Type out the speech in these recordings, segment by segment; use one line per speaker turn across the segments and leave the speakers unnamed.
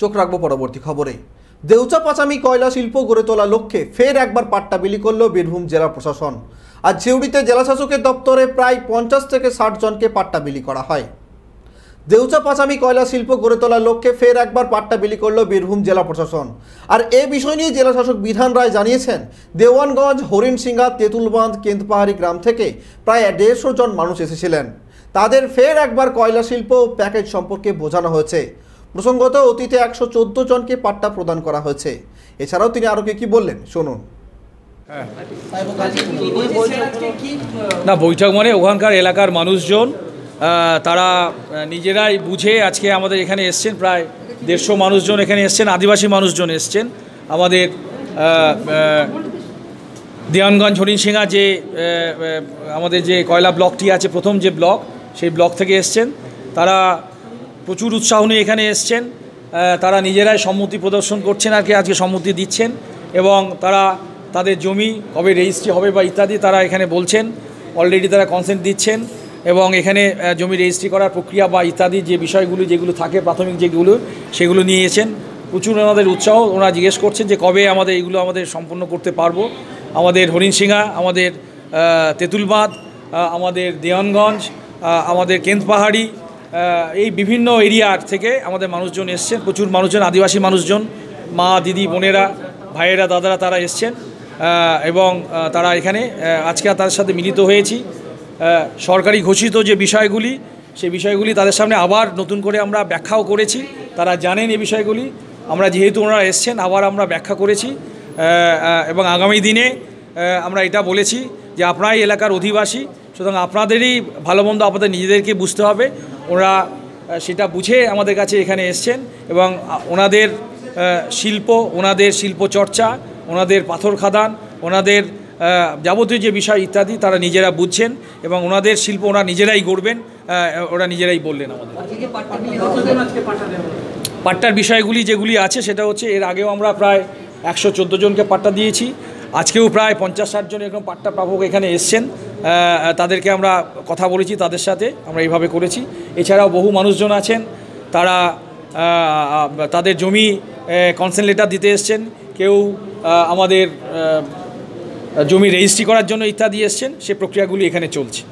চোখ রাখব পরবর্তী খবরে। দেউচা পাচামি কয়লা শিল্প গড়ে তোলার লক্ষ্যে ফের একবার পাট্টা বিলি করল বীরভূম জেলা প্রশাসন। আজ ঝিউড়িতে জেলাশাসকের দপ্তরে প্রায় পঞ্চাশ থেকে ষাট জনকে পাট্টা বিলি করা হয়। দেউচা পাচামি কয়লা শিল্প গড়ে তোলার লক্ষ্যে ফের একবার পাট্টা বিলি করল বীরভূম জেলা প্রশাসন। আর এ বিষয় নিয়ে জেলাশাসক বিধান রায় জানিয়েছেন, দেওয়ানগঞ্জ, হরিণসিংহা, তেঁতুলবাঁধ, কেন্দপাহাড়ি গ্রাম থেকে প্রায় দেড়শো জন মানুষ এসেছিলেন। তাদের ফের একবার কয়লা শিল্প প্যাকেজ সম্পর্কে বোঝানো হয়েছে। প্রসঙ্গত, অতীতে একশো চোদ্দ জনকে পাট্টা প্রদান করা হয়েছে। এছাড়াও তিনি আরও কি কি বললেন? শুনুন।
না, বৈঠক মানে ওখানকার এলাকার মানুষজন তারা নিজেরাই বুঝে আজকে আমাদের এখানে এসছেন, প্রায় দেড়শো মানুষজন এখানে এসছেন, আদিবাসী মানুষজন এসছেন। আমাদের দেওয়ানগঞ্জ হরিণসিংহা যে আমাদের যে কয়লা ব্লকটি আছে, প্রথম যে ব্লক, সেই ব্লক থেকে এসছেন। তারা প্রচুর উৎসাহ নিয়ে এখানে এসছেন। তারা নিজেরাই সম্মতি প্রদর্শন করছেন আর কি আজকে সম্মতি দিচ্ছেন এবং তারা তাদের জমি কবে রেজিস্ট্রি হবে বা ইত্যাদি তারা এখানে বলছেন। অলরেডি তারা কনসেন্ট দিচ্ছেন এবং এখানে জমি রেজিস্ট্রি করার প্রক্রিয়া বা ইত্যাদি যে বিষয়গুলি যেগুলো থাকে প্রাথমিক যেগুলো সেগুলো নিয়েছেন প্রচুর ওনাদের উৎসাহ ওনারা জিজ্ঞেস করছেন যে কবে আমাদের এগুলো আমাদের সম্পন্ন করতে পারব। আমাদের হরিণসিংহা আমাদের তেঁতুলবাঁধ আমাদের দেওয়ানগঞ্জ আমাদের কেন্দপাহাড়ি আহ, এই বিভিন্ন এরিয়ার থেকে আমাদের মানুষজন এসছেন, প্রচুর মানুষজন, আদিবাসী মানুষজন, মা, দিদি, বোনেরা, ভাইয়েরা, দাদারা তারা এসছেন এবং তারা এখানে আজকে তাদের সাথে মিলিত হয়েছি। সরকারি ঘোষিত যে বিষয়গুলি, সেই বিষয়গুলি তাদের সামনে আবার নতুন করে আমরা ব্যাখ্যাও করেছি। তারা জানেন এই বিষয়গুলি। আমরা যেহেতু ওনারা এসছেন, আবার আমরা ব্যাখ্যা করেছি। এবং আগামী দিনে আমরা এটা বলেছি যে আপনারাই এলাকার অধিবাসী, সুতরাং আপনাদেরই ভালো মন্দ আপনাদের নিজেদেরকে বুঝতে হবে। ওরা সেটা বুঝে আমাদের কাছে এখানে এসছেন এবং ওনাদের শিল্প ওনাদের শিল্প চর্চা, ওনাদের পাথর খাদান, ওনাদের যাবতীয় যে বিষয় ইত্যাদি তারা নিজেরা বুঝছেন এবং ওনাদের শিল্প ওরা নিজেরাই গড়বেন ওরা নিজেরাই বললেন আমাদের। পাট্টার বিষয়গুলি যেগুলি আছে সেটা হচ্ছে এর আগেও আমরা প্রায় একশো চোদ্দ জনকে পাট্টা দিয়েছি, আজকেও প্রায় পঞ্চাশ ষাট জন এরকম পাট্টা প্রাপক এখানে এসছেন। তাদেরকে আমরা কথা বলেছি তাদের সাথে আমরা এইভাবে করেছি। এছাড়াও বহু মানুষজন আছেন তারা তাদের জমি কনসেন্ট লেটার দিতে এসছেন কেউ আমাদের জমি রেজিস্ট্রি করার জন্য ইত্যাদি এসছেন সে প্রক্রিয়াগুলি এখানে চলছে।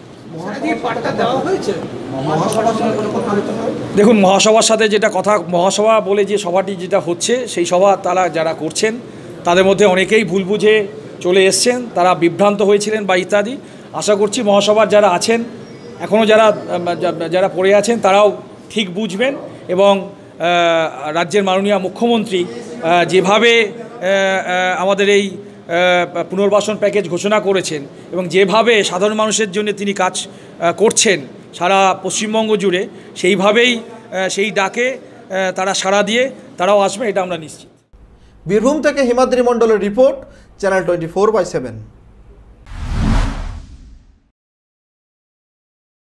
দেখুন মহাসভার সাথে যেটা কথা মহাসভা বলে যে সভাটি যেটা হচ্ছে সেই সভা তারা যারা করছেন তাদের মধ্যে অনেকেই ভুল বুঝে চলে এসছেন তারা বিভ্রান্ত হয়েছিলেন বা ইত্যাদি। আশা করছি মহাসভার যারা আছেন এখনও যারা যারা পড়ে আছেন, তারাও ঠিক বুঝবেন এবং রাজ্যের মাননীয় মুখ্যমন্ত্রী যেভাবে আমাদের এই পুনর্বাসন প্যাকেজ ঘোষণা করেছেন এবং যেভাবে সাধারণ মানুষের জন্য তিনি কাজ করছেন সারা পশ্চিমবঙ্গ জুড়ে, সেইভাবেই সেই ডাকে তারা সাড়া দিয়ে তারাও আসবে, এটা আমরা নিশ্চিত।
বীরভূম থেকে হিমাদ্রি মণ্ডলের report, channel twenty four by seven.